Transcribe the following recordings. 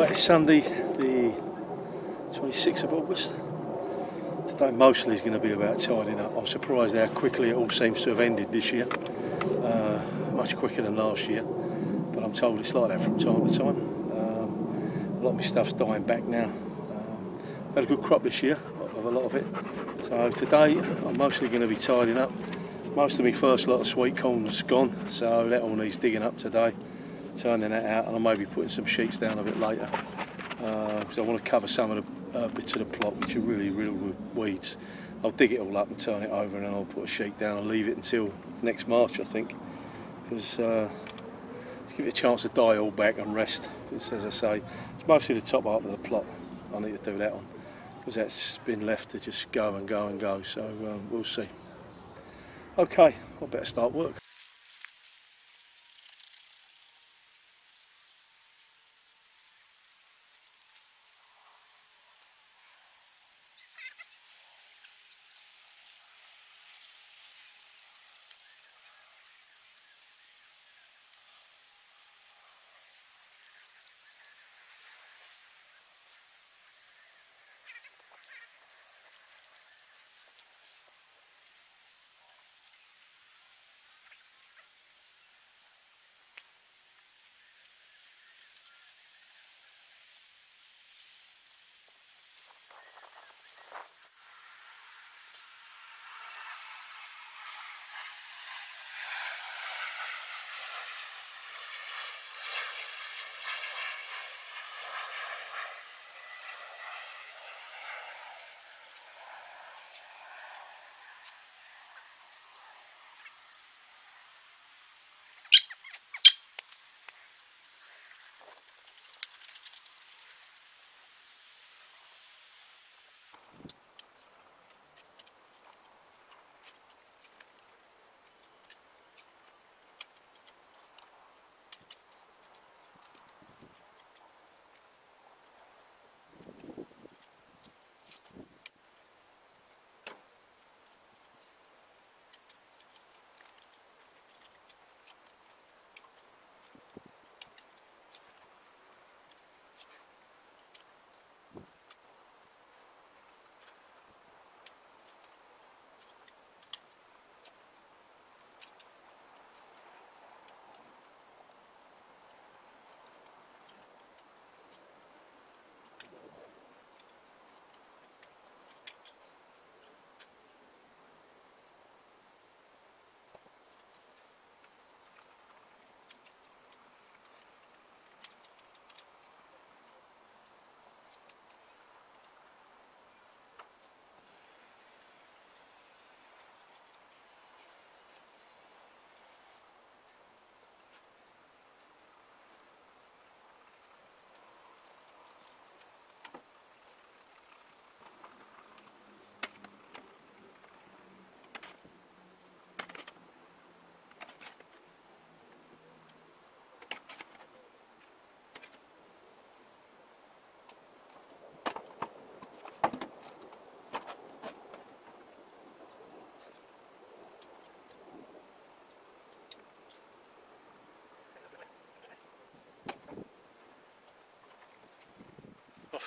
It's Sunday, the 26th of August. Today mostly is going to be about tidying up. I'm surprised how quickly it all seems to have ended this year. Uh, much quicker than last year, but I'm told it's like that from time to time. Um, a lot of my stuff's dying back now. Um, had a good crop this year, of a lot of it. So today I'm mostly going to be tidying up. Most of my first lot of sweet corn's gone, so that all needs digging up today turning that out and I may be putting some sheets down a bit later because uh, I want to cover some of the uh, bits of the plot which are really real weeds. I'll dig it all up and turn it over and then I'll put a sheet down and leave it until next March I think because uh, to give it a chance to die all back and rest because as I say it's mostly the top half of the plot I need to do that on because that's been left to just go and go and go so um, we'll see. Okay, I better start work.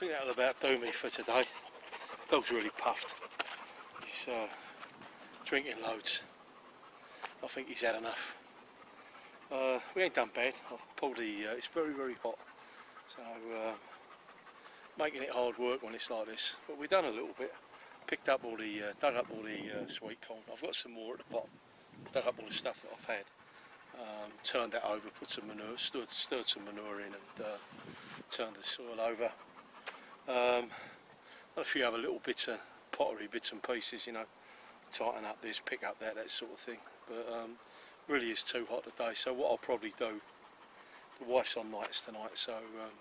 Think that'll about do me for today. Dog's really puffed. He's uh, drinking loads. I think he's had enough. Uh, we ain't done bad. I've pulled the. Uh, it's very very hot, so uh, making it hard work when it's like this. But we've done a little bit. Picked up all the, uh, dug up all the uh, sweet corn. I've got some more at the bottom. Dug up all the stuff that I've had. Um, turned that over, put some manure, stirred, stirred some manure in, and uh, turned the soil over. Um, a few other little bits of pottery, bits and pieces, you know, tighten up this, pick up that, that sort of thing. But um, really is too hot today, so what I'll probably do, the wife's on nights tonight, so um,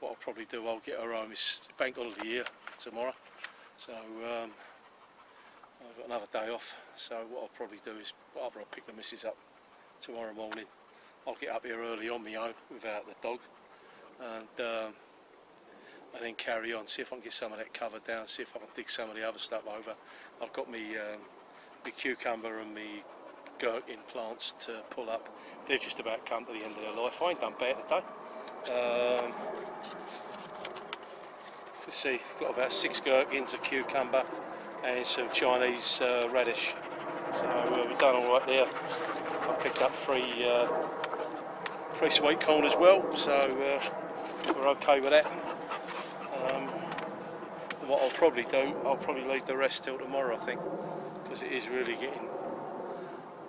what I'll probably do, I'll get her home, it's bank holiday here tomorrow, so um, I've got another day off, so what I'll probably do is, either I'll pick the missus up tomorrow morning, I'll get up here early on my own without the dog, and um, and then carry on, see if I can get some of that covered down, see if I can dig some of the other stuff over. I've got me, um, cucumber and my gherkin plants to pull up. They've just about come to the end of their life. I ain't done bad today. Um, you see, got about six gherkins, a cucumber, and some Chinese uh, radish. So uh, we've done all right there. I picked up three, uh, three sweet corn as well, so uh, we're okay with that. What I'll probably do, I'll probably leave the rest till tomorrow, I think, because it is really getting.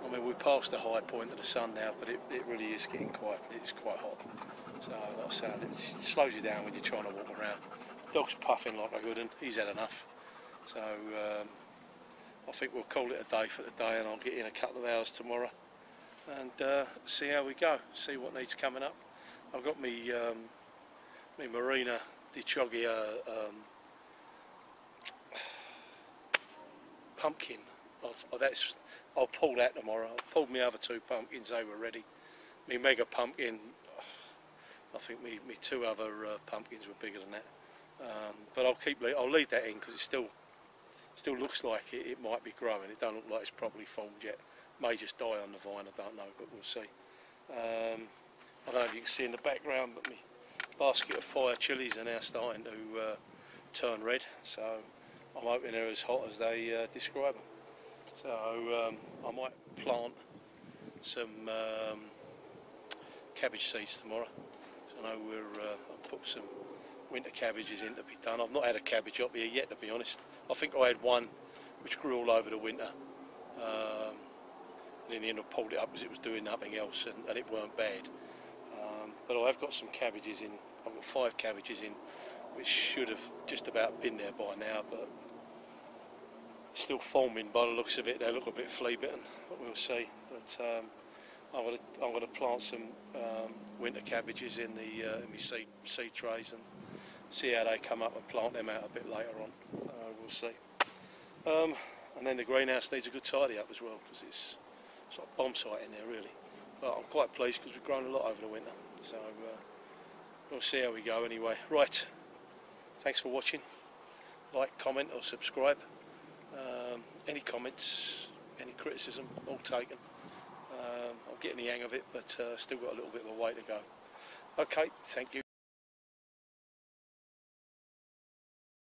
I mean, we're past the high point of the sun now, but it, it really is getting quite. It's quite hot. So, like I said, it slows you down when you're trying to walk around. Dog's puffing like a good one. He's had enough. So, um, I think we'll call it a day for the day, and I'll get in a couple of hours tomorrow and uh, see how we go. See what needs coming up. I've got me um, me Marina di Chioggia um, pumpkin. I've, oh, that's, I'll pull that tomorrow. I pulled my other two pumpkins, they were ready. Me mega pumpkin, I think me, me two other uh, pumpkins were bigger than that. Um, but I'll keep, I'll leave that in because it still, still looks like it, it might be growing. It don't look like it's properly formed yet. May just die on the vine, I don't know, but we'll see. Um, I don't know if you can see in the background, but my basket of fire chilies are now starting to uh, turn red. So I'm hoping they're as hot as they uh, describe them. So um, I might plant some um, cabbage seeds tomorrow. I know we're uh, I'll put some winter cabbages in to be done. I've not had a cabbage up here yet, to be honest. I think I had one which grew all over the winter. Um, and in the end I pulled it up because it was doing nothing else and, and it weren't bad. Um, but I have got some cabbages in. I've got five cabbages in, which should have just about been there by now, but still forming by the looks of it. They look a bit flea bitten, but we'll see. But um, I'm going to I'm going to plant some um, winter cabbages in the uh, in my seed seed trays and see how they come up and plant them out a bit later on. Uh, we'll see. Um, and then the greenhouse needs a good tidy up as well because it's sort of bomb site in there really. But I'm quite pleased because we've grown a lot over the winter. So uh, we'll see how we go anyway. Right. Thanks for watching. Like, comment or subscribe. Um, any comments, any criticism, all taken. Um, I'm getting the hang of it, but uh, still got a little bit of a way to go. Okay, thank you.